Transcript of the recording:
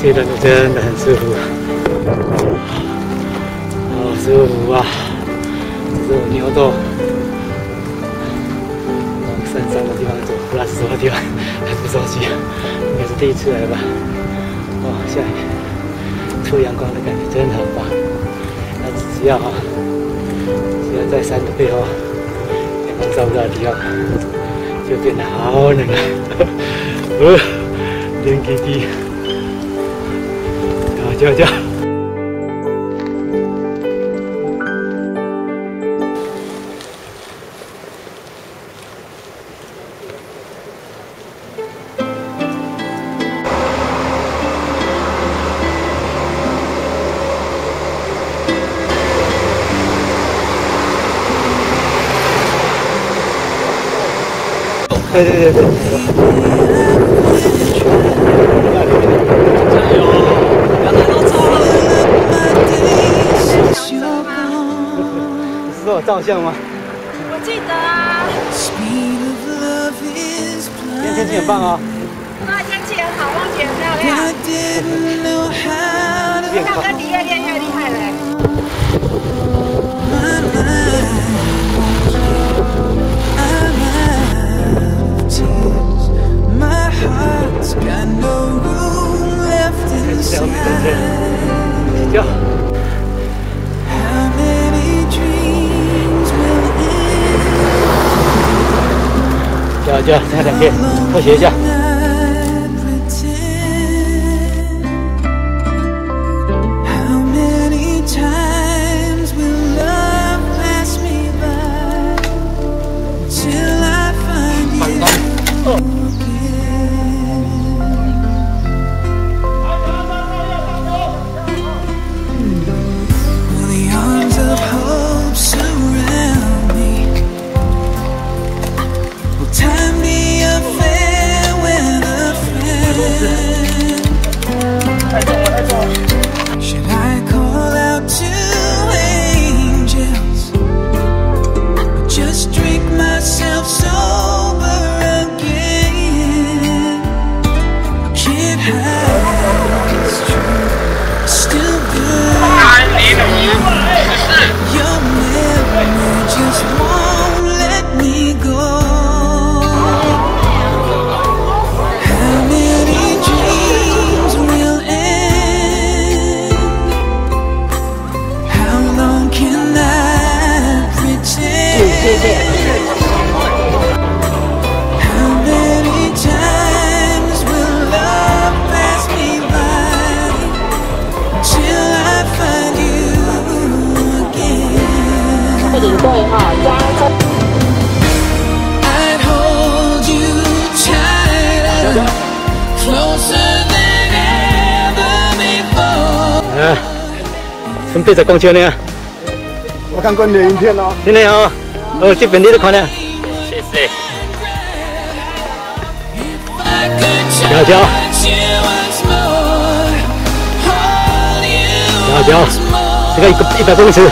这段路真的很舒服，好舒服啊！这种牛道，往山上的地方走，不知道是什么地方，还不熟悉，应该是第一次来吧。哦，下雨，出阳光的感觉真的很棒。那只要哈，只要在山的背后，阳光照不到的地方，就变得好冷啊！呃，冷滴滴。叫叫。对对对对。照相吗？我记得啊。今天天气很棒啊。那天气很好，风景很漂亮。大哥，你越练越厉害嘞。就再两天科学一下。Oh. 啊，准备在公车呢。我看过你的影片哦。真的哦，哦这边你都看了，谢谢。I could 小娇，touch you once more, 个一个一百公尺，